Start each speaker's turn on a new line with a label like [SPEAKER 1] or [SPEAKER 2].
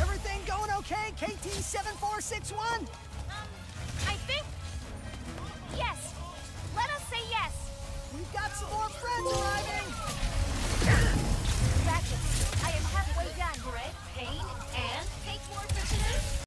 [SPEAKER 1] Everything going okay, KT7461?
[SPEAKER 2] Um, I think... Yes. Let us say yes.
[SPEAKER 1] We've got some more friends around.